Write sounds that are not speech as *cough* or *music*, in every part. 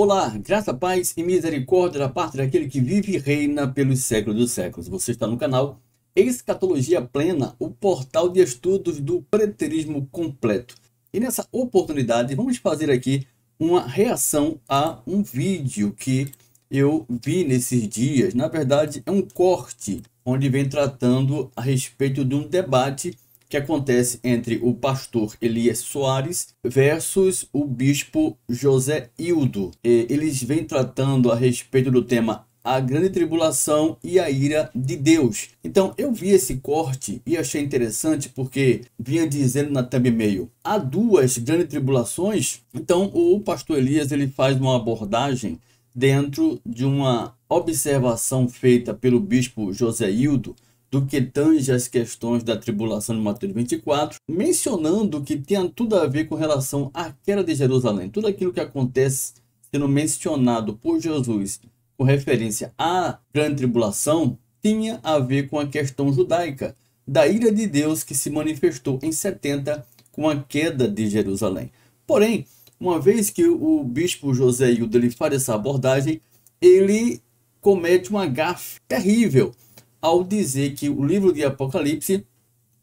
Olá, graça, paz e misericórdia da parte daquele que vive e reina pelos séculos dos séculos. Você está no canal Escatologia Plena, o portal de estudos do preterismo completo. E nessa oportunidade vamos fazer aqui uma reação a um vídeo que eu vi nesses dias. Na verdade é um corte onde vem tratando a respeito de um debate que acontece entre o pastor Elias Soares versus o bispo José Hildo. Eles vêm tratando a respeito do tema a grande tribulação e a ira de Deus. Então eu vi esse corte e achei interessante porque vinha dizendo na thumb e-mail, há duas grandes tribulações. Então o pastor Elias ele faz uma abordagem dentro de uma observação feita pelo bispo José Hildo do que tange as questões da tribulação de Mateus 24, mencionando que tem tudo a ver com relação à queda de Jerusalém. Tudo aquilo que acontece sendo mencionado por Jesus com referência à grande tribulação tinha a ver com a questão judaica, da ira de Deus que se manifestou em 70 com a queda de Jerusalém. Porém, uma vez que o bispo José Hildo faz essa abordagem, ele comete uma gafe terrível ao dizer que o livro de Apocalipse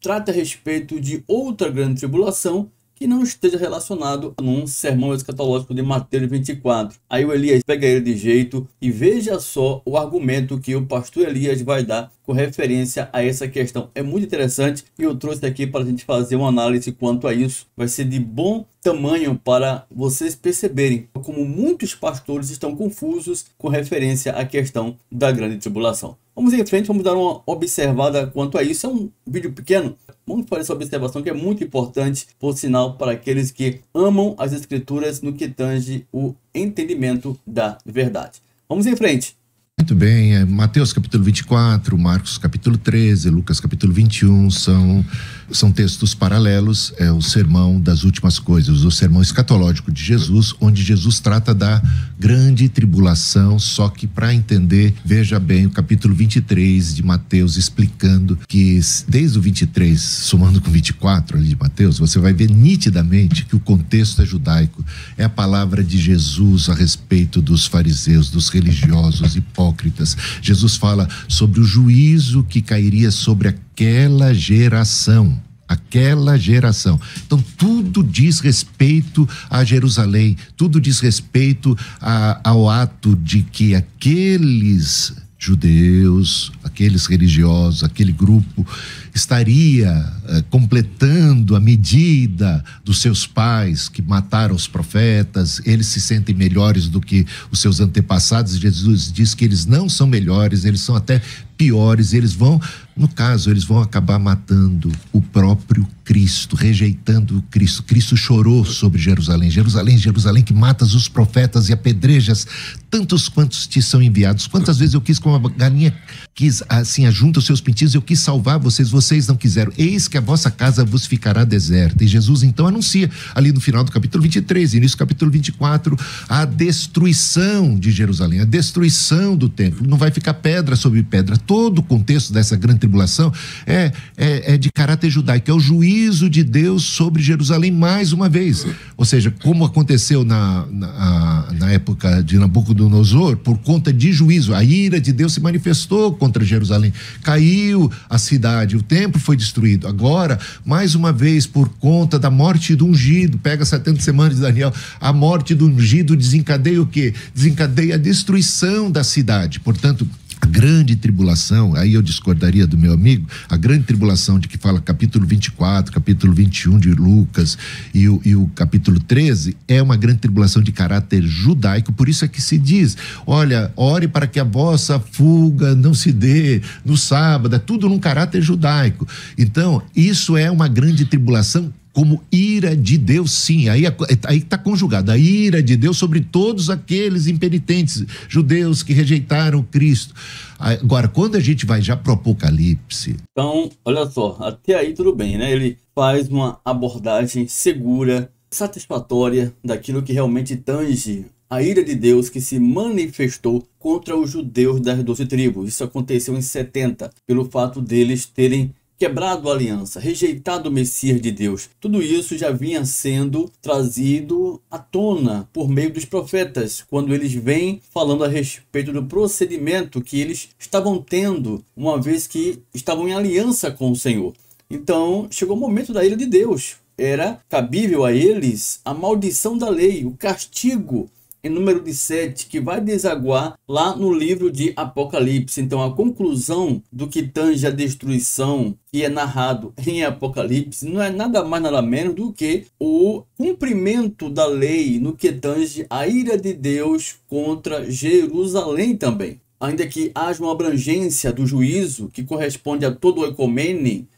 trata a respeito de outra grande tribulação que não esteja relacionado num sermão escatológico de Mateus 24. Aí o Elias pega ele de jeito e veja só o argumento que o pastor Elias vai dar com referência a essa questão. É muito interessante e eu trouxe aqui para a gente fazer uma análise quanto a isso. Vai ser de bom tamanho para vocês perceberem como muitos pastores estão confusos com referência à questão da grande tribulação. Vamos em frente, vamos dar uma observada quanto a isso. É um vídeo pequeno, vamos fazer essa observação que é muito importante, por sinal, para aqueles que amam as escrituras no que tange o entendimento da verdade. Vamos em frente. Muito bem, é Mateus capítulo 24, Marcos capítulo 13, Lucas capítulo 21 são são textos paralelos, é o sermão das últimas coisas, o sermão escatológico de Jesus, onde Jesus trata da grande tribulação, só que para entender, veja bem o capítulo 23 de Mateus explicando que desde o 23, somando com 24 ali de Mateus, você vai ver nitidamente que o contexto é judaico. É a palavra de Jesus a respeito dos fariseus, dos religiosos hipócritas. Jesus fala sobre o juízo que cairia sobre aquela geração aquela geração. Então, tudo diz respeito a Jerusalém, tudo diz respeito a, ao ato de que aqueles judeus, aqueles religiosos, aquele grupo estaria eh, completando a medida dos seus pais que mataram os profetas, eles se sentem melhores do que os seus antepassados. Jesus diz que eles não são melhores, eles são até piores, eles vão, no caso, eles vão acabar matando o próprio Cristo, rejeitando o Cristo. Cristo chorou sobre Jerusalém. Jerusalém, Jerusalém, que matas os profetas e apedrejas tantos quantos te são enviados. Quantas vezes eu quis, como uma galinha quis, assim, ajunta os seus pintinhos, eu quis salvar vocês, vocês não quiseram. Eis que a vossa casa vos ficará deserta. E Jesus então anuncia, ali no final do capítulo 23, início do capítulo 24, a destruição de Jerusalém, a destruição do templo. Não vai ficar pedra sobre pedra. Todo o contexto dessa grande tribulação é, é, é de caráter judaico, é o juízo de Deus sobre Jerusalém mais uma vez. Ou seja, como aconteceu na, na, na época de Nabucodonosor, por conta de juízo, a ira de Deus se manifestou contra Jerusalém. Caiu a cidade, o templo foi destruído. Agora, mais uma vez, por conta da morte do ungido, pega 70 semanas de Daniel, a morte do ungido desencadeia o quê? Desencadeia a destruição da cidade. Portanto, a grande tribulação, aí eu discordaria do meu amigo, a grande tribulação de que fala capítulo 24, capítulo 21 de Lucas e o, e o capítulo 13, é uma grande tribulação de caráter judaico, por isso é que se diz: olha, ore para que a vossa fuga não se dê no sábado, é tudo num caráter judaico. Então, isso é uma grande tribulação como ira de Deus, sim. Aí aí está conjugado a ira de Deus sobre todos aqueles impenitentes judeus que rejeitaram Cristo. Agora, quando a gente vai já para o Apocalipse. Então, olha só, até aí tudo bem, né? Ele faz uma abordagem segura, satisfatória daquilo que realmente tange a ira de Deus que se manifestou contra os judeus das doze tribos. Isso aconteceu em 70, pelo fato deles terem quebrado a aliança, rejeitado o Messias de Deus. Tudo isso já vinha sendo trazido à tona por meio dos profetas, quando eles vêm falando a respeito do procedimento que eles estavam tendo, uma vez que estavam em aliança com o Senhor. Então, chegou o momento da ira de Deus. Era cabível a eles a maldição da lei, o castigo em número de 7, que vai desaguar lá no livro de Apocalipse. Então, a conclusão do que tange a destruição que é narrado em Apocalipse não é nada mais nada menos do que o cumprimento da lei no que tange a ira de Deus contra Jerusalém também. Ainda que haja uma abrangência do juízo que corresponde a todo o ecomene,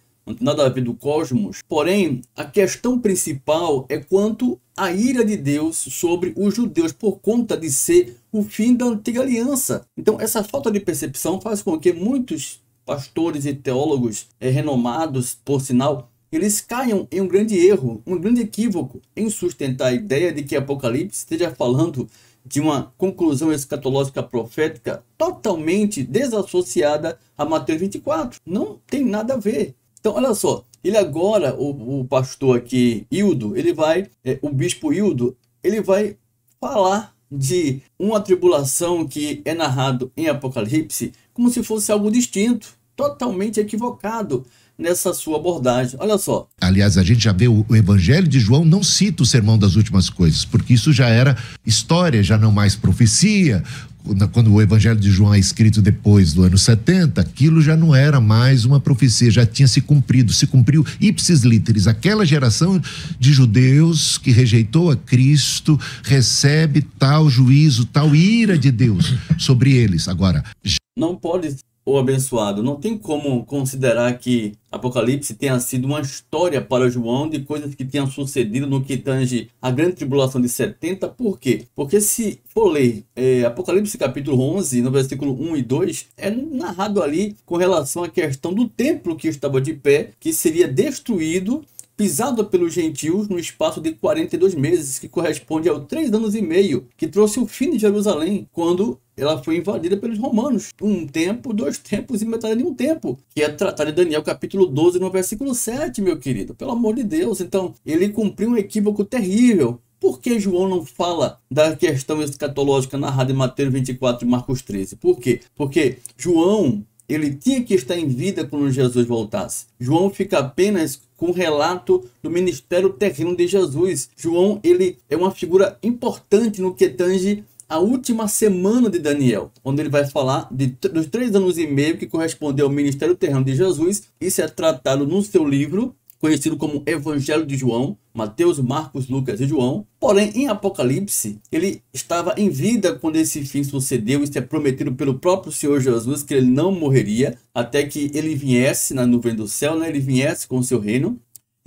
nada a ver do cosmos. Porém, a questão principal é quanto à ira de Deus sobre os judeus por conta de ser o fim da antiga aliança. Então, essa falta de percepção faz com que muitos pastores e teólogos é, renomados, por sinal, eles caiam em um grande erro, um grande equívoco em sustentar a ideia de que Apocalipse esteja falando de uma conclusão escatológica profética totalmente desassociada a Mateus 24. Não tem nada a ver. Então, olha só, ele agora, o, o pastor aqui, Hildo, ele vai, é, o bispo Hildo, ele vai falar de uma tribulação que é narrado em Apocalipse como se fosse algo distinto, totalmente equivocado nessa sua abordagem. Olha só. Aliás, a gente já vê o, o, Evangelho de João não cita o sermão das últimas coisas, porque isso já era história, já não mais profecia quando o Evangelho de João é escrito depois do ano 70, aquilo já não era mais uma profecia, já tinha se cumprido, se cumpriu ipsis literis. Aquela geração de judeus que rejeitou a Cristo recebe tal juízo, tal ira de Deus sobre eles. Agora, não pode ou abençoado. Não tem como considerar que Apocalipse tenha sido uma história para João de coisas que tenham sucedido no que tange a grande tribulação de 70. Por quê? Porque se for ler é, Apocalipse capítulo 11, no versículo 1 e 2, é narrado ali com relação à questão do templo que estava de pé, que seria destruído pisado pelos gentios no espaço de 42 meses, que corresponde aos três anos e meio, que trouxe o fim de Jerusalém, quando ela foi invadida pelos romanos. Um tempo, dois tempos e metade de um tempo. Que é tratado em Daniel capítulo 12, no versículo 7, meu querido. Pelo amor de Deus. Então, ele cumpriu um equívoco terrível. Por que João não fala da questão escatológica narrada em Mateus 24 e Marcos 13? Por quê? Porque João ele tinha que estar em vida quando Jesus voltasse. João fica apenas com o relato do ministério terreno de Jesus. João, ele é uma figura importante no que tange a última semana de Daniel, onde ele vai falar de, dos três anos e meio que correspondeu ao ministério terreno de Jesus. Isso é tratado no seu livro conhecido como Evangelho de João, Mateus, Marcos, Lucas e João. Porém, em Apocalipse, ele estava em vida quando esse fim sucedeu. Isso é prometido pelo próprio Senhor Jesus, que ele não morreria até que ele viesse na nuvem do céu, né? ele viesse com o seu reino.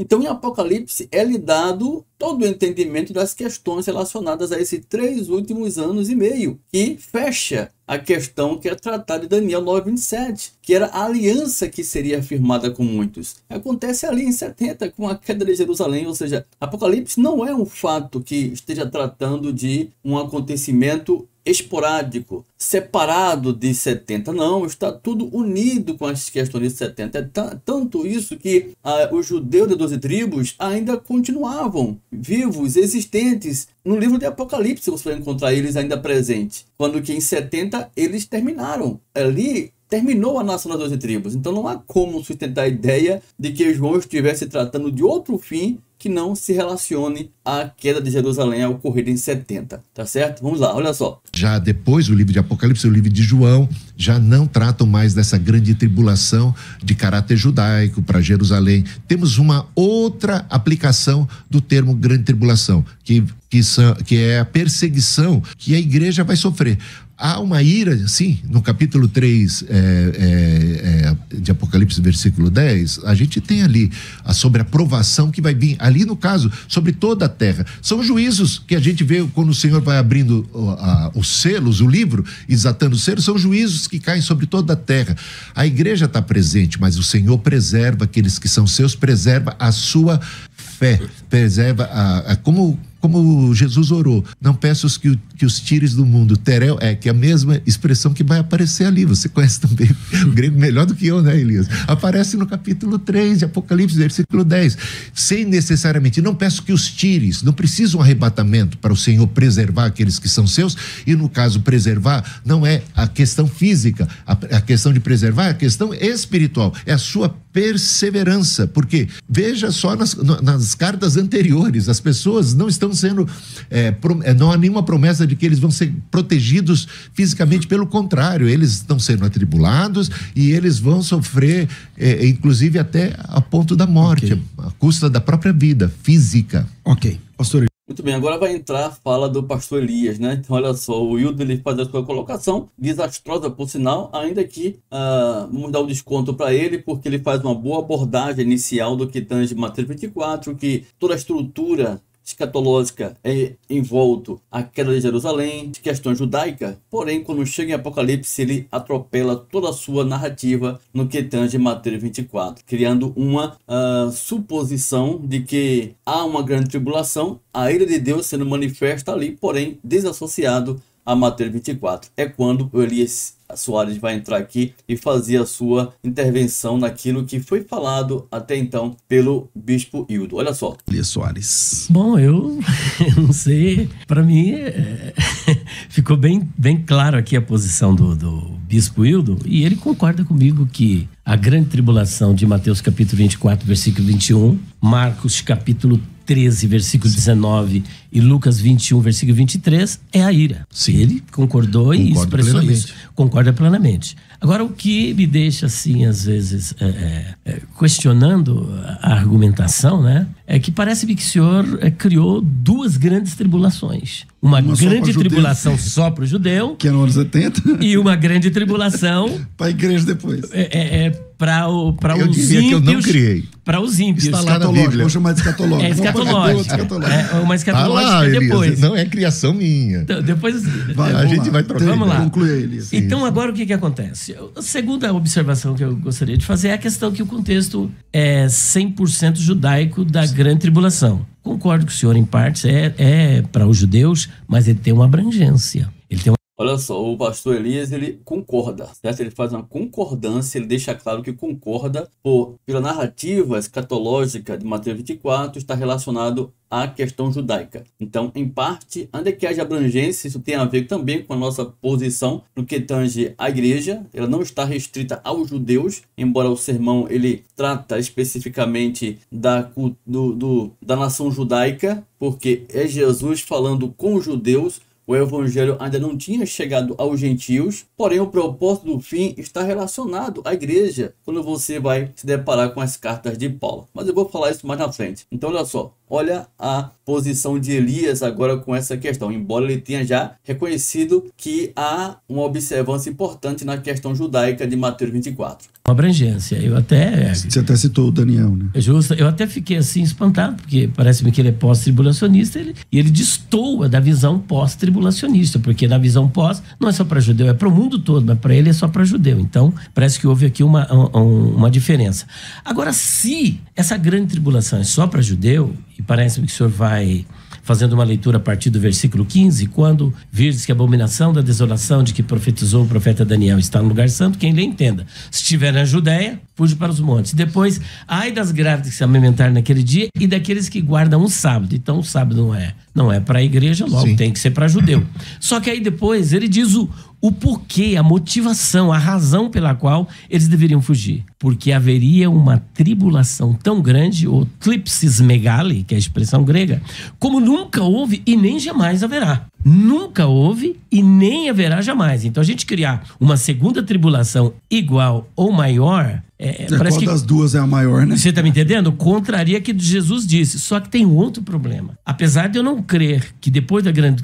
Então, em Apocalipse, é lhe dado todo o entendimento das questões relacionadas a esses três últimos anos e meio, que fecha a questão que é tratada em Daniel 9,27, que era a aliança que seria firmada com muitos. Acontece ali em 70, com a queda de Jerusalém, ou seja, Apocalipse não é um fato que esteja tratando de um acontecimento esporádico, separado de 70. Não, está tudo unido com as questões de 70. É tanto isso que ah, os judeus de 12 tribos ainda continuavam vivos, existentes. No livro de Apocalipse você vai encontrar eles ainda presentes. Quando que em 70 eles terminaram. Ali terminou a nação das 12 tribos. Então não há como sustentar a ideia de que João estivesse tratando de outro fim que não se relacione à queda de Jerusalém a ocorrer em 70, tá certo? Vamos lá, olha só. Já depois o livro de Apocalipse, o livro de João, já não tratam mais dessa grande tribulação de caráter judaico para Jerusalém. Temos uma outra aplicação do termo grande tribulação, que, que, são, que é a perseguição que a igreja vai sofrer há uma ira, sim, no capítulo 3 é, é, é, de Apocalipse, versículo 10, a gente tem ali a sobre a provação que vai vir, ali no caso, sobre toda a terra. São juízos que a gente vê quando o Senhor vai abrindo a, os selos, o livro, exatando os selos, são juízos que caem sobre toda a terra. A igreja está presente, mas o Senhor preserva aqueles que são seus, preserva a sua fé, preserva a, a como como Jesus orou, não peço que, que os tires do mundo. Terel é que é a mesma expressão que vai aparecer ali. Você conhece também *laughs* o grego melhor do que eu, né, Elias? Aparece no capítulo 3 de Apocalipse, versículo 10. Sem necessariamente, não peço que os tires, não precisa um arrebatamento para o Senhor preservar aqueles que são seus, e no caso, preservar não é a questão física, a, a questão de preservar é a questão espiritual, é a sua perseverança, porque veja só nas, nas cartas anteriores, as pessoas não estão sendo, é, é, não há nenhuma promessa de que eles vão ser protegidos fisicamente, pelo contrário, eles estão sendo atribulados e eles vão sofrer, é, inclusive até a ponto da morte, okay. a custa da própria vida física. Ok, pastor. Muito bem, agora vai entrar a fala do pastor Elias, né? Então, olha só, o Hildo ele faz a sua colocação, desastrosa por sinal, ainda que uh, vamos dar um desconto para ele, porque ele faz uma boa abordagem inicial do que tange Mateus 24, que toda a estrutura escatológica é envolto a queda de Jerusalém, questão judaica, porém, quando chega em Apocalipse, ele atropela toda a sua narrativa no que tange Mateus 24, criando uma uh, suposição de que há uma grande tribulação, a ira de Deus sendo manifesta ali, porém, desassociado a Mateus 24. É quando Elias Soares vai entrar aqui e fazer a sua intervenção naquilo que foi falado até então pelo Bispo Hildo. Olha só. Elias Soares. Bom, eu, *laughs* eu não sei. Para mim, é, *laughs* ficou bem, bem claro aqui a posição do, do Bispo Hildo e ele concorda comigo que a grande tribulação de Mateus capítulo 24, versículo 21, Marcos capítulo 13, versículo 19 e Lucas 21, versículo 23 é a ira. Sim. Ele concordou Concordo e expressou plenamente. isso. Concorda plenamente. Agora, o que me deixa, assim, às vezes, é, é, é questionando a argumentação, né? É que parece-me que o senhor é, criou duas grandes tribulações. Uma, uma grande tribulação *laughs* só para o judeu. Que é no ano 70. E uma grande tribulação. *laughs* para a igreja depois. É, é, é para o, para os ímpios. que eu não criei. Para os ímpios. Está lá na Bíblia. Vamos chamar de escatológico. É escatológico. É uma escatológica tá lá, depois. Não é criação minha. Então, depois vai, a gente lá. vai trocar. Vamos lá. Conclui Elias. Então, agora o que, que acontece? A segunda observação que eu gostaria de fazer é a questão que o contexto é 100% judaico da grande tribulação. Concordo com o senhor em partes, é, é para os judeus, mas ele tem uma abrangência. Ele tem uma Olha só, o pastor Elias, ele concorda, certo? Ele faz uma concordância, ele deixa claro que concorda por, pela narrativa escatológica de Mateus 24, está relacionado à questão judaica. Então, em parte, ainda que haja abrangência, isso tem a ver também com a nossa posição no que tange a igreja. Ela não está restrita aos judeus, embora o sermão ele trata especificamente da, do, do, da nação judaica, porque é Jesus falando com os judeus, o evangelho ainda não tinha chegado aos gentios, porém o propósito do fim está relacionado à igreja, quando você vai se deparar com as cartas de Paulo. Mas eu vou falar isso mais na frente. Então, olha só, olha a posição de Elias agora com essa questão, embora ele tenha já reconhecido que há uma observância importante na questão judaica de Mateus 24. Uma abrangência. Eu até. Você até citou o Daniel, né? É justo. Eu até fiquei assim espantado, porque parece-me que ele é pós-tribulacionista ele, e ele destoa da visão pós-tribulacionista, porque na visão pós não é só para judeu, é para o mundo todo, mas para ele é só para judeu. Então, parece que houve aqui uma, uma, uma diferença. Agora, se essa grande tribulação é só para judeu, e parece-me que o senhor vai fazendo uma leitura a partir do versículo 15, quando virdes que a abominação da desolação de que profetizou o profeta Daniel está no lugar santo, quem lhe entenda. Se estiver na Judéia, fuja para os montes. Depois, ai das grávidas que se amamentaram naquele dia e daqueles que guardam o sábado. Então, o sábado não é, não é para a igreja, logo Sim. tem que ser para judeu. Só que aí depois ele diz o, o porquê, a motivação, a razão pela qual eles deveriam fugir. Porque haveria uma tribulação tão grande, ou tlipsis megali, que é a expressão grega, como nunca houve e nem jamais haverá. Nunca houve e nem haverá jamais. Então a gente criar uma segunda tribulação igual ou maior é, é, parece qual que, das duas é a maior, né? Você está me entendendo? Contraria o que Jesus disse. Só que tem outro problema. Apesar de eu não crer que depois da grande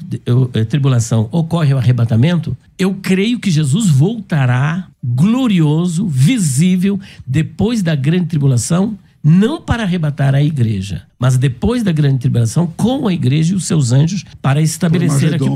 eh, tribulação ocorre o arrebatamento, eu creio que Jesus voltará glorioso, visível, depois da grande tribulação, não para arrebatar a igreja, mas depois da grande tribulação, com a igreja e os seus anjos, para estabelecer aqui,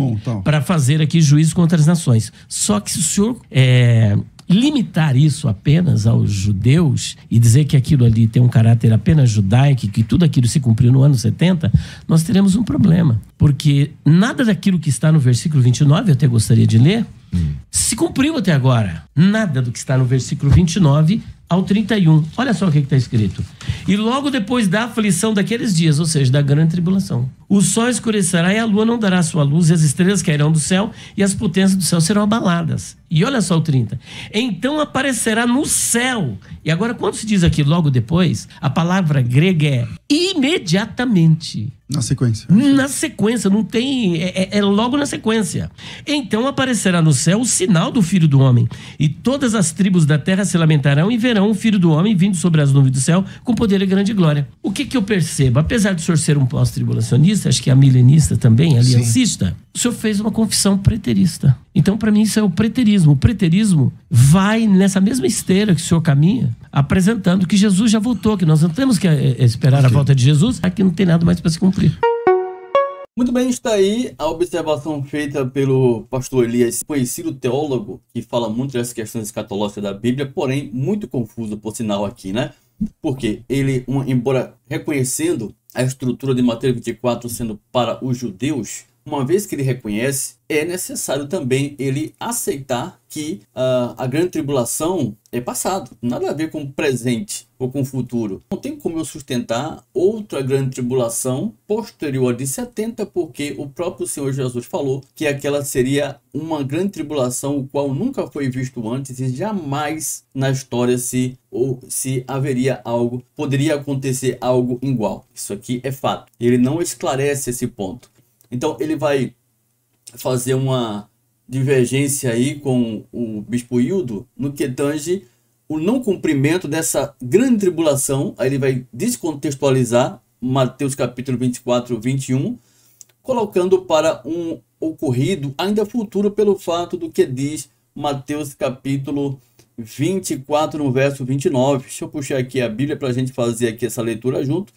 para fazer aqui juízo contra as nações. Só que se o senhor é, limitar isso apenas aos judeus e dizer que aquilo ali tem um caráter apenas judaico, que tudo aquilo se cumpriu no ano 70, nós teremos um problema. Porque nada daquilo que está no versículo 29, eu até gostaria de ler, hum. se cumpriu até agora. Nada do que está no versículo 29 ao 31. Olha só o que está escrito. E logo depois da aflição daqueles dias, ou seja, da grande tribulação, o sol escurecerá e a lua não dará sua luz, e as estrelas cairão do céu, e as potências do céu serão abaladas. E olha só o 30. Então aparecerá no céu. E agora, quando se diz aqui logo depois, a palavra grega é imediatamente. Na sequência. Na sequência, não tem. É, é, é, logo na sequência. Então aparecerá no céu o sinal do Filho do Homem, e todas as tribos da terra se lamentarão e verão o Filho do Homem vindo sobre as nuvens do céu com poder e grande glória. O que, que eu percebo? Apesar de o senhor ser um pós-tribulacionista, acho que é milenista também, aliancista, Sim. o senhor fez uma confissão preterista. Então, para mim, isso é o preterismo. O preterismo vai nessa mesma esteira que o senhor caminha, apresentando que Jesus já voltou, que nós não temos que eh, esperar okay. a volta de Jesus, aqui não tem nada mais para se cumprir. Muito bem, está aí a observação feita pelo pastor Elias, conhecido teólogo, que fala muito das questões escatológicas da Bíblia, porém muito confuso, por sinal, aqui, né? Porque ele, embora reconhecendo a estrutura de Mateus 24 sendo para os judeus, uma vez que ele reconhece, é necessário também ele aceitar que uh, a grande tribulação é passado, nada a ver com presente ou com futuro. Não tem como eu sustentar outra grande tribulação posterior de 70, porque o próprio Senhor Jesus falou que aquela seria uma grande tribulação, o qual nunca foi visto antes e jamais na história se ou se haveria algo, poderia acontecer algo igual. Isso aqui é fato. Ele não esclarece esse ponto. Então ele vai fazer uma divergência aí com o bispo Hildo no que tange o não cumprimento dessa grande tribulação. Aí ele vai descontextualizar Mateus capítulo 24, 21, colocando para um ocorrido ainda futuro pelo fato do que diz Mateus capítulo 24, no verso 29. Deixa eu puxar aqui a Bíblia para a gente fazer aqui essa leitura junto,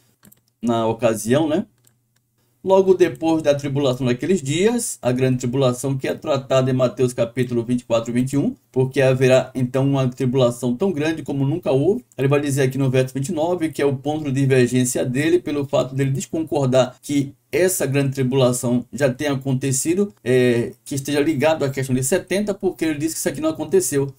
na ocasião, né? Logo depois da tribulação daqueles dias, a grande tribulação que é tratada em Mateus capítulo 24 e 21, porque haverá então uma tribulação tão grande como nunca houve. Ele vai dizer aqui no verso 29 que é o ponto de divergência dele pelo fato dele desconcordar que essa grande tribulação já tenha acontecido, é, que esteja ligado à questão de 70, porque ele diz que isso aqui não aconteceu.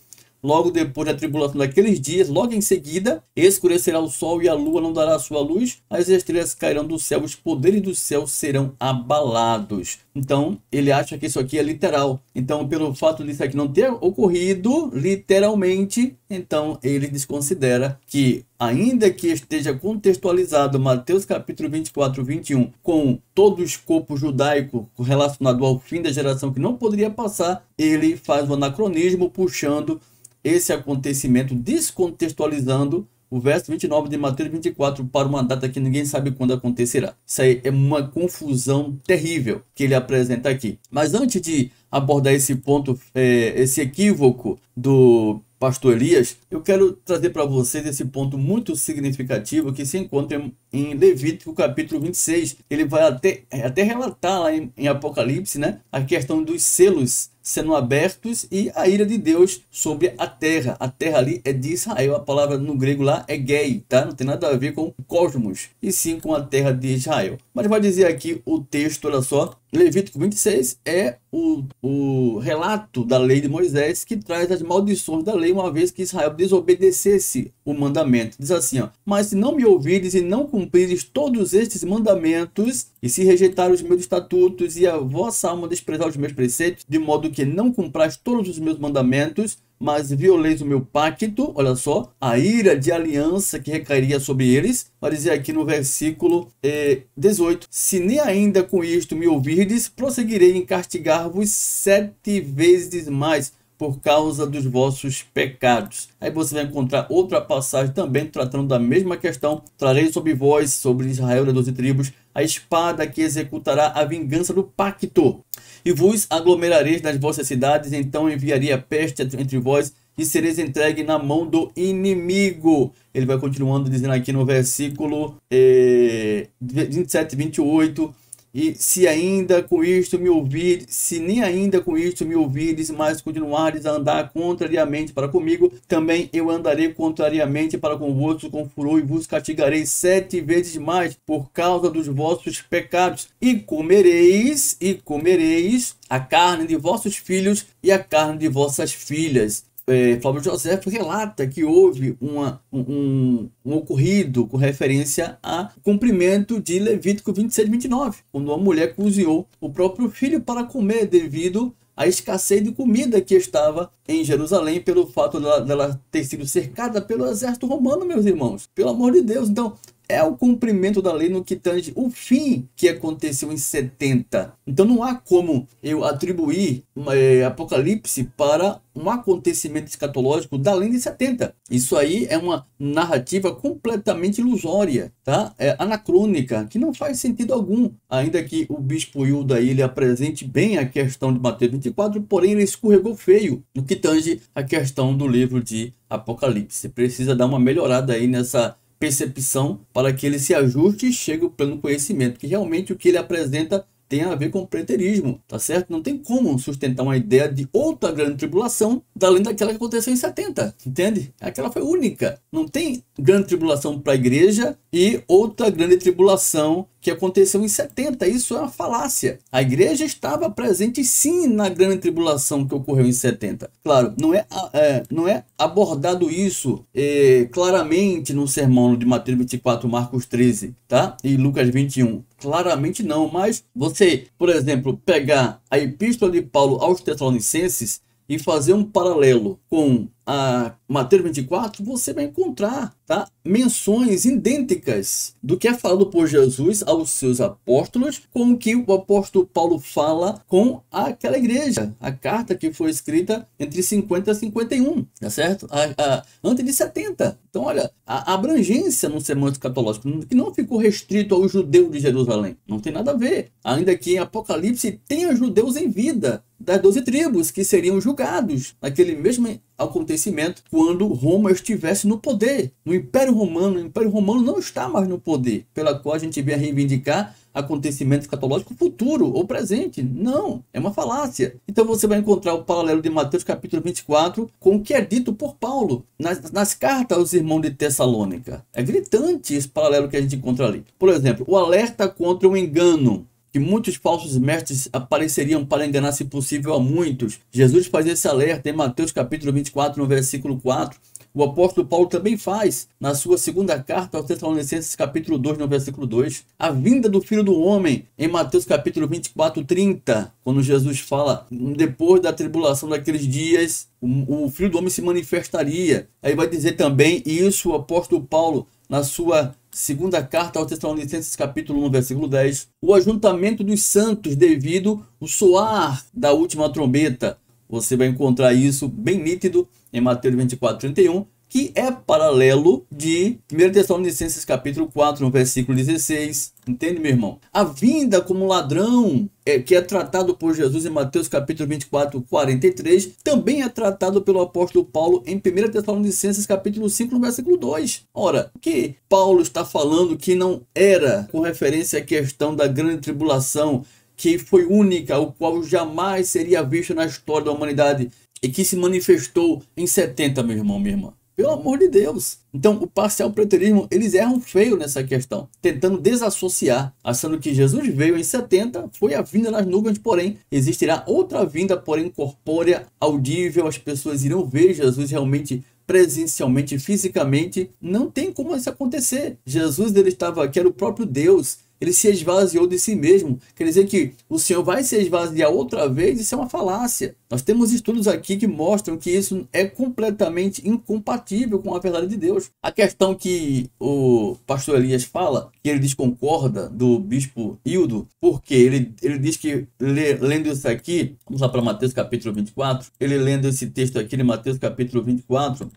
Logo depois da tribulação daqueles dias, logo em seguida, escurecerá o sol e a lua não dará sua luz, as estrelas cairão do céu, os poderes do céu serão abalados. Então, ele acha que isso aqui é literal. Então, pelo fato disso aqui não ter ocorrido literalmente, então ele desconsidera que, ainda que esteja contextualizado Mateus capítulo 24, 21, com todo o escopo judaico relacionado ao fim da geração que não poderia passar, ele faz o anacronismo puxando esse acontecimento, descontextualizando o verso 29 de Mateus 24 para uma data que ninguém sabe quando acontecerá. Isso aí é uma confusão terrível que ele apresenta aqui. Mas antes de abordar esse ponto, é, esse equívoco do pastor Elias, eu quero trazer para vocês esse ponto muito significativo que se encontra em Levítico capítulo 26. Ele vai até, até relatar lá em, em Apocalipse né, a questão dos selos sendo abertos e a ira de Deus sobre a terra. A terra ali é de Israel. A palavra no grego lá é gay, tá? Não tem nada a ver com cosmos, e sim com a terra de Israel. Mas vai dizer aqui o texto, olha só. Levítico 26 é o, o relato da lei de Moisés que traz as maldições da lei, uma vez que Israel desobedecesse o mandamento. Diz assim, ó, mas se não me ouvires e não cumprires todos estes mandamentos, e se rejeitar os meus estatutos e a vossa alma desprezar os meus preceitos, de modo que não cumprais todos os meus mandamentos, mas violeis o meu pacto, olha só, a ira de aliança que recairia sobre eles, vai dizer aqui no versículo eh, 18: Se nem ainda com isto me ouvirdes, prosseguirei em castigar-vos sete vezes mais por causa dos vossos pecados. Aí você vai encontrar outra passagem também tratando da mesma questão. Trarei sobre vós, sobre Israel das doze tribos, a espada que executará a vingança do pacto. E vos aglomerareis nas vossas cidades, então enviaria peste entre vós e sereis entregue na mão do inimigo. Ele vai continuando dizendo aqui no versículo eh, 27 e 28 e se ainda com isto me ouvir, se nem ainda com isto me ouvires, mas continuares a andar contrariamente para comigo, também eu andarei contrariamente para convosco com furor e vos castigarei sete vezes mais por causa dos vossos pecados. E comereis, e comereis a carne de vossos filhos e a carne de vossas filhas é, Flávio José relata que houve uma, um, um, ocorrido com referência a cumprimento de Levítico 26 29, quando uma mulher cozinhou o próprio filho para comer devido à escassez de comida que estava em Jerusalém pelo fato dela, dela ter sido cercada pelo exército romano, meus irmãos. Pelo amor de Deus. Então, é o cumprimento da lei no que tange o fim que aconteceu em 70. Então não há como eu atribuir é, Apocalipse para um acontecimento escatológico da lei de 70. Isso aí é uma narrativa completamente ilusória, tá? É anacrônica, que não faz sentido algum. Ainda que o bispo Hilda ele apresente bem a questão de Mateus 24, porém ele escorregou feio no que tange a questão do livro de Apocalipse. Precisa dar uma melhorada aí nessa percepção para que ele se ajuste e chegue ao pleno conhecimento, que realmente o que ele apresenta tem a ver com o preterismo, tá certo? Não tem como sustentar uma ideia de outra grande tribulação, além daquela que aconteceu em 70, entende? Aquela foi única. Não tem grande tribulação para a igreja e outra grande tribulação que aconteceu em 70. Isso é uma falácia. A igreja estava presente sim na grande tribulação que ocorreu em 70. Claro, não é, é não é abordado isso é, claramente no sermão de Mateus 24, Marcos 13, tá? E Lucas 21. Claramente não, mas você, por exemplo, pegar a epístola de Paulo aos Tessalonicenses e fazer um paralelo com a Mateus 24, você vai encontrar tá, menções idênticas do que é falado por Jesus aos seus apóstolos com o que o apóstolo Paulo fala com aquela igreja. A carta que foi escrita entre 50 e 51, tá certo? A, a, antes de 70. Então, olha, a abrangência no sermão escatológico, que não ficou restrito aos judeus de Jerusalém. Não tem nada a ver. Ainda que em Apocalipse tenha judeus em vida das doze tribos que seriam julgados naquele mesmo acontecimento quando Roma estivesse no poder. No Império Romano, o Império Romano não está mais no poder, pela qual a gente vem a reivindicar acontecimento escatológico futuro ou presente. Não, é uma falácia. Então você vai encontrar o paralelo de Mateus capítulo 24 com o que é dito por Paulo nas, nas cartas aos irmãos de Tessalônica. É gritante esse paralelo que a gente encontra ali. Por exemplo, o alerta contra o engano que muitos falsos mestres apareceriam para enganar, se possível, a muitos. Jesus faz esse alerta em Mateus capítulo 24, no versículo 4. O apóstolo Paulo também faz na sua segunda carta aos Tessalonicenses, capítulo 2, no versículo 2. A vinda do Filho do Homem, em Mateus capítulo 24, 30, quando Jesus fala, depois da tribulação daqueles dias, o, o Filho do Homem se manifestaria. Aí vai dizer também isso o apóstolo Paulo na sua segunda carta aos Tessalonicenses, capítulo 1, versículo 10, o ajuntamento dos santos devido ao soar da última trombeta. Você vai encontrar isso bem nítido em Mateus 24, 31, que é paralelo de 1 Tessalonicenses capítulo 4, no versículo 16. Entende, meu irmão? A vinda como ladrão, é, que é tratado por Jesus em Mateus capítulo 24, 43, também é tratado pelo apóstolo Paulo em 1 Tessalonicenses capítulo 5, no versículo 2. Ora, o que Paulo está falando que não era com referência à questão da grande tribulação, que foi única, o qual jamais seria visto na história da humanidade e que se manifestou em 70, meu irmão, minha irmã. Pelo amor de Deus. Então, o parcial preterismo, eles erram feio nessa questão, tentando desassociar, achando que Jesus veio em 70, foi a vinda nas nuvens, porém, existirá outra vinda, porém corpórea, audível, as pessoas irão ver Jesus realmente presencialmente, fisicamente, não tem como isso acontecer. Jesus ele estava aqui, era o próprio Deus, ele se esvaziou de si mesmo. Quer dizer que o Senhor vai se esvaziar outra vez, isso é uma falácia. Nós temos estudos aqui que mostram que isso é completamente incompatível com a verdade de Deus. A questão que o pastor Elias fala, que ele desconcorda do bispo Hildo, porque ele, ele diz que lendo isso aqui, vamos lá para Mateus capítulo 24, ele lendo esse texto aqui de Mateus capítulo 24,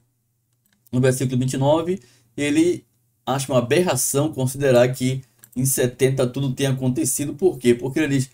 no versículo 29, ele acha uma aberração considerar que em 70 tudo tem acontecido. Por quê? Porque ele diz: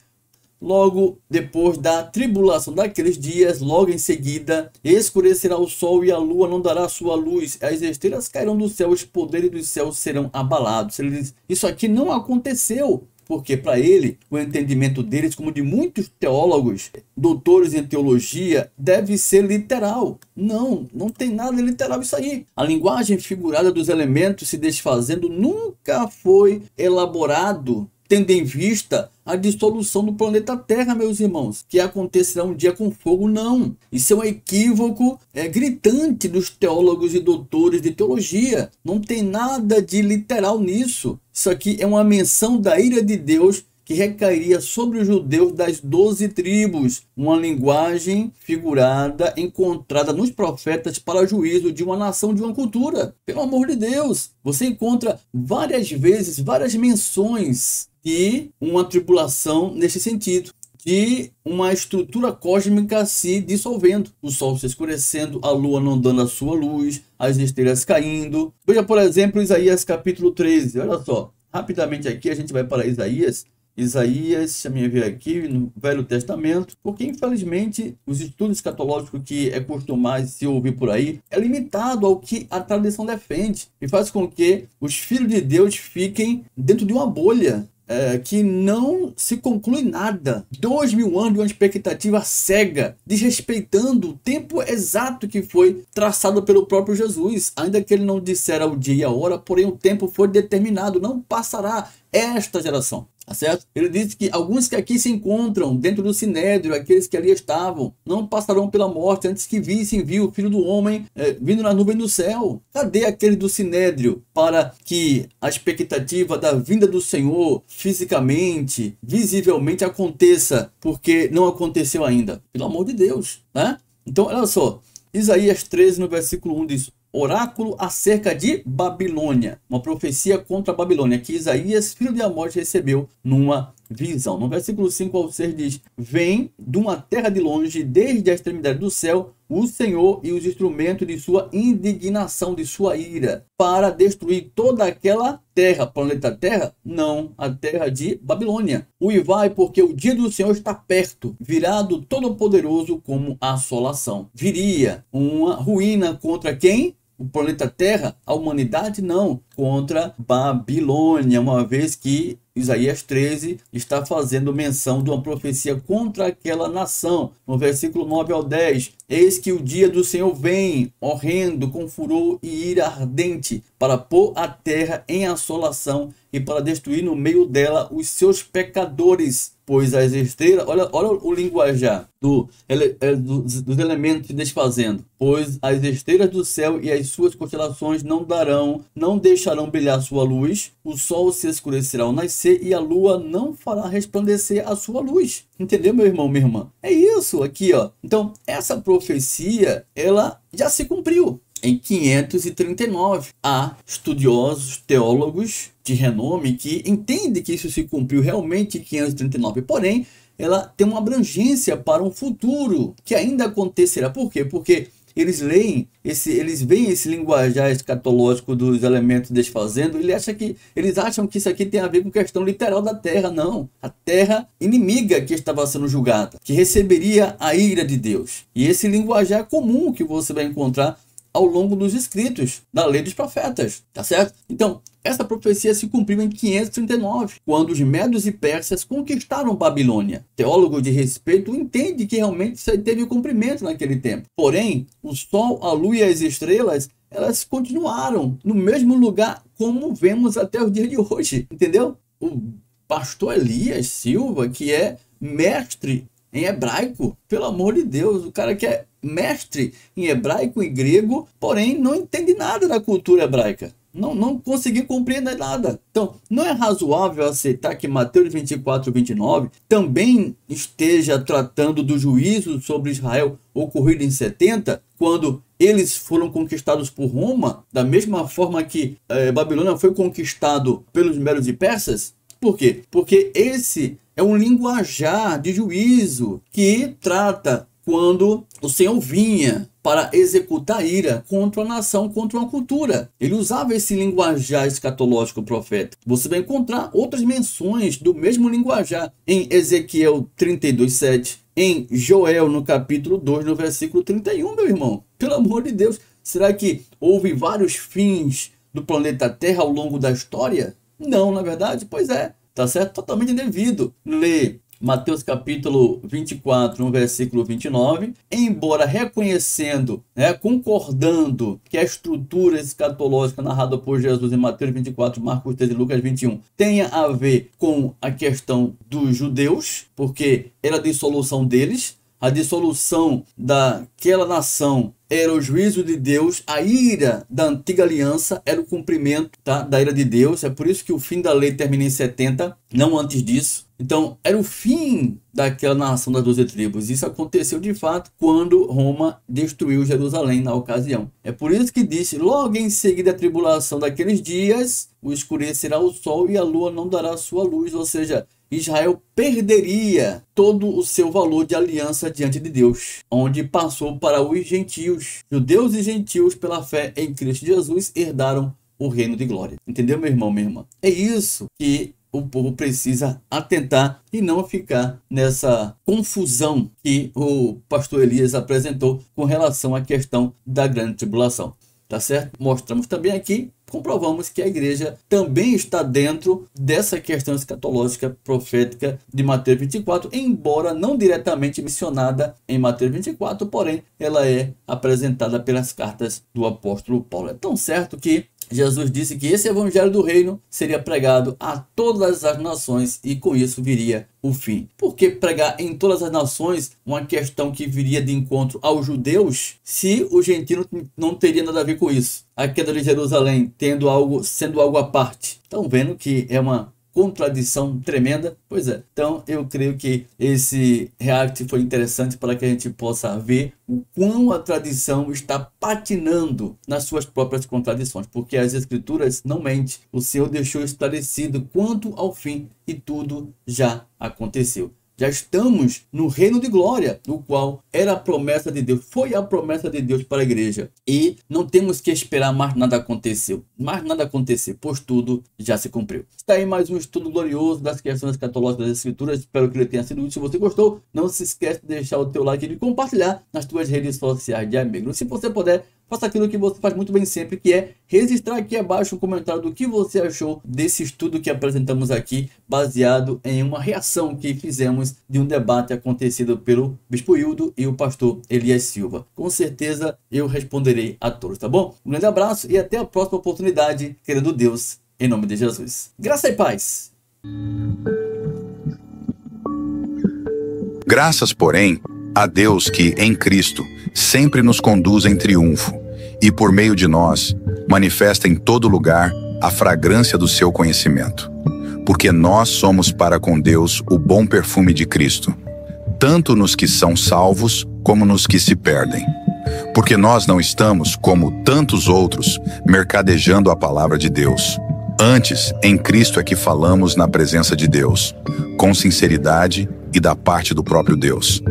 logo depois da tribulação daqueles dias, logo em seguida, escurecerá o sol e a lua não dará sua luz, as estrelas cairão do céu, os poderes dos céus serão abalados. Ele diz: Isso aqui não aconteceu porque para ele, o entendimento deles, como de muitos teólogos, doutores em teologia, deve ser literal. Não, não tem nada literal isso aí. A linguagem figurada dos elementos se desfazendo nunca foi elaborado tendo em vista a dissolução do planeta Terra, meus irmãos, que acontecerá um dia com fogo, não. Isso é um equívoco é, gritante dos teólogos e doutores de teologia. Não tem nada de literal nisso. Isso aqui é uma menção da ira de Deus que recairia sobre os judeus das doze tribos, uma linguagem figurada encontrada nos profetas para juízo de uma nação, de uma cultura. Pelo amor de Deus, você encontra várias vezes, várias menções e uma tribulação nesse sentido de uma estrutura cósmica se dissolvendo, o sol se escurecendo, a lua não dando a sua luz, as estrelas caindo. Veja, por exemplo, Isaías capítulo 13. Olha só, rapidamente aqui a gente vai para Isaías. Isaías, deixa eu ver aqui no Velho Testamento, porque infelizmente os estudos escatológicos que é costumado se ouvir por aí é limitado ao que a tradição defende e faz com que os filhos de Deus fiquem dentro de uma bolha é, que não se conclui nada. Dois mil anos de uma expectativa cega, desrespeitando o tempo exato que foi traçado pelo próprio Jesus. Ainda que ele não dissera o dia e a hora, porém o tempo foi determinado, não passará esta geração. Tá certo? Ele disse que alguns que aqui se encontram dentro do sinédrio, aqueles que ali estavam, não passarão pela morte antes que vissem viu o filho do homem é, vindo na nuvem do céu. Cadê aquele do sinédrio para que a expectativa da vinda do Senhor fisicamente, visivelmente aconteça, porque não aconteceu ainda? Pelo amor de Deus, né? Então, olha só, Isaías 13, no versículo 1 diz: oráculo acerca de Babilônia, uma profecia contra a Babilônia, que Isaías, filho de Amós, recebeu numa visão. No versículo 5 ao 6 diz: Vem de uma terra de longe, desde a extremidade do céu, o Senhor e os instrumentos de sua indignação, de sua ira, para destruir toda aquela terra. Planeta Terra? Não, a terra de Babilônia. Uivai, porque o dia do Senhor está perto, virado todo-poderoso como assolação. Viria uma ruína contra quem? O planeta Terra, a humanidade não, contra Babilônia, uma vez que Isaías 13 está fazendo menção de uma profecia contra aquela nação. No versículo 9 ao 10, eis que o dia do Senhor vem, horrendo, com furor e ira ardente, para pôr a terra em assolação e para destruir no meio dela os seus pecadores pois as estrelas, olha, olha o linguajar do, é, dos, dos elementos se desfazendo, pois as estrelas do céu e as suas constelações não darão, não deixarão brilhar sua luz, o sol se escurecerá ao nascer e a lua não fará resplandecer a sua luz. Entendeu, meu irmão, minha irmã? É isso aqui, ó. Então, essa profecia, ela já se cumpriu em 539. Há estudiosos, teólogos de renome que entendem que isso se cumpriu realmente em 539. Porém, ela tem uma abrangência para um futuro que ainda acontecerá. Por quê? Porque eles leem esse, eles veem esse linguajar escatológico dos elementos desfazendo, ele acha que, eles acham que isso aqui tem a ver com questão literal da terra, não. A terra inimiga que estava sendo julgada, que receberia a ira de Deus. E esse linguajar comum que você vai encontrar ao longo dos escritos da lei dos profetas, tá certo? Então, essa profecia se cumpriu em 539, quando os medos e persas conquistaram Babilônia. Teólogo de respeito entende que realmente isso teve cumprimento naquele tempo. Porém, o sol, a lua e as estrelas, elas continuaram no mesmo lugar como vemos até o dia de hoje, entendeu? O pastor Elias Silva, que é mestre em hebraico. Pelo amor de Deus, o cara que é mestre em hebraico e grego, porém não entende nada da cultura hebraica. Não, não consegui compreender nada. Então, não é razoável aceitar que Mateus 24, 29 também esteja tratando do juízo sobre Israel ocorrido em 70, quando eles foram conquistados por Roma, da mesma forma que eh, Babilônia foi conquistado pelos meros e persas? Por quê? Porque esse é um linguajar de juízo que trata quando o Senhor vinha para executar ira contra a nação, contra uma cultura. Ele usava esse linguajar escatológico profeta. Você vai encontrar outras menções do mesmo linguajar em Ezequiel 32:7, em Joel no capítulo 2, no versículo 31, meu irmão. Pelo amor de Deus, será que houve vários fins do planeta Terra ao longo da história? Não, na verdade, pois é. tá certo? Totalmente indevido ler Mateus capítulo 24, no versículo 29, embora reconhecendo, né, concordando que a estrutura escatológica narrada por Jesus em Mateus 24, Marcos 13 e Lucas 21 tenha a ver com a questão dos judeus, porque era a dissolução deles, a dissolução daquela nação era o juízo de Deus, a ira da antiga aliança era o cumprimento tá, da ira de Deus. É por isso que o fim da lei termina em 70, não antes disso. Então, era o fim daquela nação das doze tribos. Isso aconteceu de fato quando Roma destruiu Jerusalém na ocasião. É por isso que disse: logo em seguida a tribulação daqueles dias, o escurecerá o sol e a lua não dará sua luz. Ou seja, Israel perderia todo o seu valor de aliança diante de Deus, onde passou para os gentios. Judeus e gentios, pela fé em Cristo Jesus, herdaram o reino de glória. Entendeu, meu irmão, minha irmã? É isso que o povo precisa atentar e não ficar nessa confusão que o pastor Elias apresentou com relação à questão da grande tribulação. Tá certo? Mostramos também aqui comprovamos que a igreja também está dentro dessa questão escatológica profética de Mateus 24, embora não diretamente mencionada em Mateus 24, porém ela é apresentada pelas cartas do apóstolo Paulo. É tão certo que Jesus disse que esse evangelho do reino seria pregado a todas as nações e com isso viria o fim. Por que pregar em todas as nações uma questão que viria de encontro aos judeus se o gentino não teria nada a ver com isso? A queda de Jerusalém tendo algo, sendo algo à parte. Estão vendo que é uma contradição tremenda. Pois é. Então eu creio que esse react foi interessante para que a gente possa ver o quão a tradição está patinando nas suas próprias contradições, porque as escrituras não mentem. O Senhor deixou esclarecido quanto ao fim e tudo já aconteceu. Já estamos no reino de glória, no qual era a promessa de Deus, foi a promessa de Deus para a igreja. E não temos que esperar mais nada acontecer, mais nada acontecer, pois tudo já se cumpriu. Está aí mais um estudo glorioso das questões escatológicas das escrituras. Espero que ele tenha sido útil. Se você gostou, não se esqueça de deixar o teu like e de compartilhar nas tuas redes sociais de amigos. Se você puder, faça aquilo que você faz muito bem sempre, que é registrar aqui abaixo um comentário do que você achou desse estudo que apresentamos aqui, baseado em uma reação que fizemos de um debate acontecido pelo Bispo Hildo e o pastor Elias Silva. Com certeza eu responderei a todos, tá bom? Um grande abraço e até a próxima oportunidade, querendo Deus, em nome de Jesus. Graça e paz! Graças, porém, a Deus que, em Cristo, sempre nos conduz em triunfo e, por meio de nós, manifesta em todo lugar a fragrância do seu conhecimento. Porque nós somos para com Deus o bom perfume de Cristo, tanto nos que são salvos como nos que se perdem. Porque nós não estamos, como tantos outros, mercadejando a palavra de Deus. Antes, em Cristo é que falamos na presença de Deus, com sinceridade e da parte do próprio Deus